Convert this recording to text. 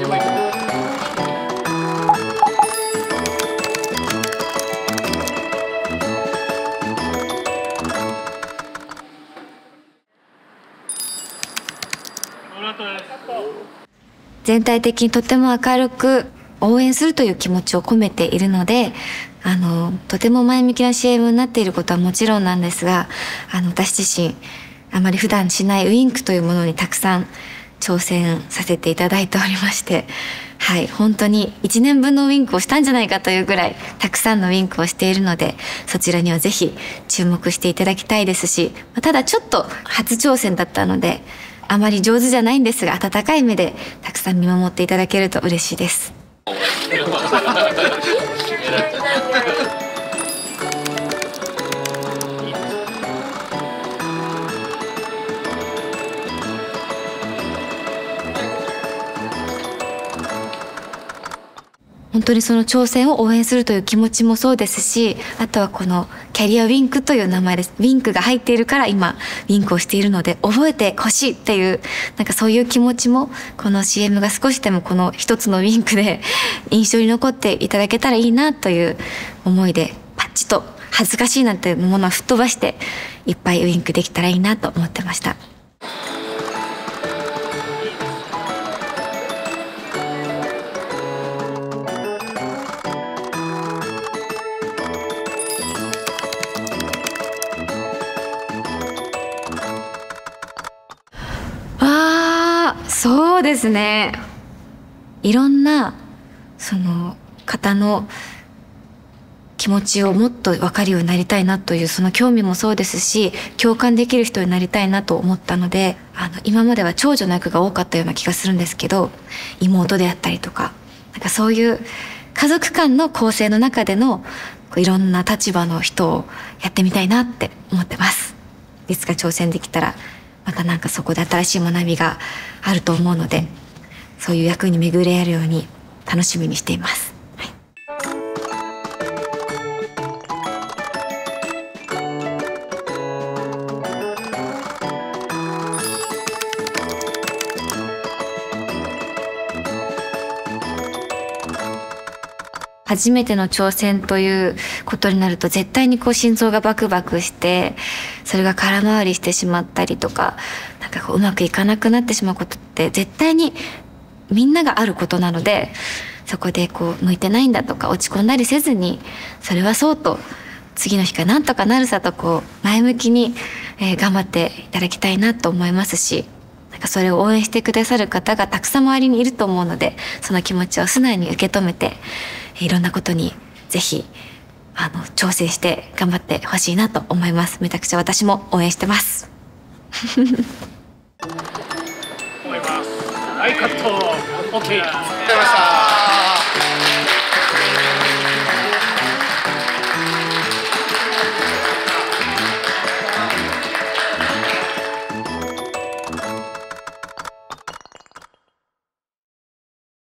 い。全体的にとても明るく応援するという気持ちを込めているのであのとても前向きな CM になっていることはもちろんなんですがあの私自身あまり普段しないウインクというものにたくさん挑戦させていただいておりましてはい本当に1年分のウインクをしたんじゃないかというぐらいたくさんのウインクをしているのでそちらにはぜひ注目していただきたいですしただちょっと初挑戦だったのであまり上手じゃないんですが温かい目でたくさん見守っていただけると嬉しいです。本当にその挑戦を応援するという気持ちもそうですしあとはこのキャリアウィンクという名前ですウィンクが入っているから今ウィンクをしているので覚えてほしいっていうなんかそういう気持ちもこの CM が少しでもこの一つのウィンクで印象に残っていただけたらいいなという思いでパッチと恥ずかしいなんてものは吹っ飛ばしていっぱいウィンクできたらいいなと思ってました。そうですねいろんなその方の気持ちをもっと分かるようになりたいなというその興味もそうですし共感できる人になりたいなと思ったのであの今までは長女の役が多かったような気がするんですけど妹であったりとかなんかそういう家族間の構成の中でのいろんな立場の人をやってみたいなって思ってます。いつか挑戦できたらまたなんかそこで新しい学びがあると思うのでそういう役に巡り合えるように楽しみにしています。初めての挑戦ということになると絶対にこう心臓がバクバクしてそれが空回りしてしまったりとかなんかこううまくいかなくなってしまうことって絶対にみんながあることなのでそこでこう向いてないんだとか落ち込んだりせずにそれはそうと次の日からなんとかなるさとこう前向きに、頑張っていただきたいなと思いますしなんかそれを応援してくださる方がたくさん周りにいると思うのでその気持ちを素直に受け止めていろんなことにぜひあの挑戦して頑張ってほしいなと思います。めちゃくちゃ私も応援してます。思います。はいカット。OK ありがとうございました